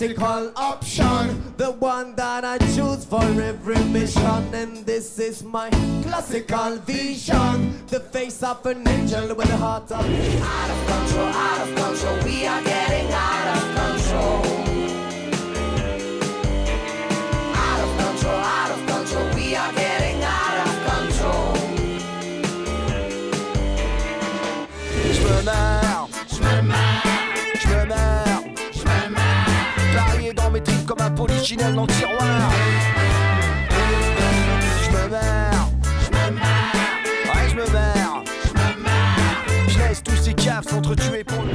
classical option, the one that I choose for every mission. And this is my classical vision, the face of an angel with a heart of out of control, out of control. We are getting out of control. Out of control, out of control. We are getting out of control. Je me meurs, je comme un polichinelle dans le tiroir. Je me meurs, je me meurs, ouais je me meurs, je me. Je laisse tous ces caves s'entretuer pour le.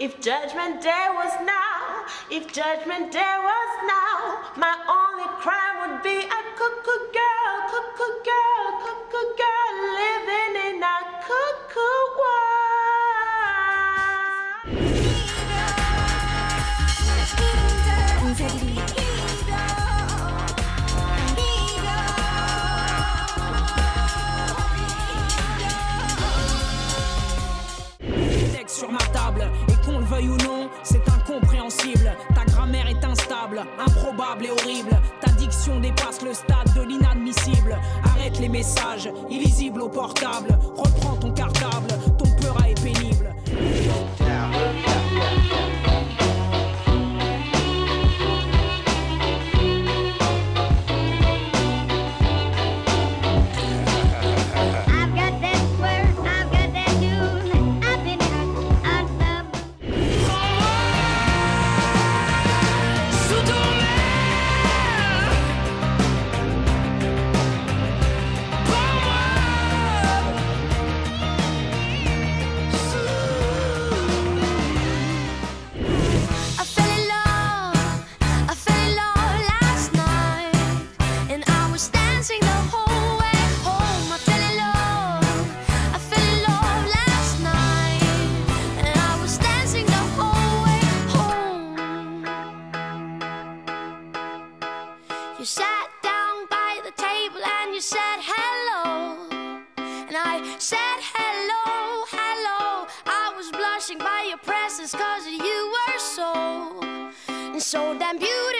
If judgment day was now, if judgment day was now, my only crime would be a cuckoo girl, ou non, c'est incompréhensible. Ta grammaire est instable, improbable et horrible. Ta diction dépasse le stade de l'inadmissible. Arrête les messages, illisibles au portable. Reprends ton cartable, ton peur est pénible. You sat down by the table and you said hello, and I said hello, hello. I was blushing by your presence 'cause you were so, and so damn beautiful.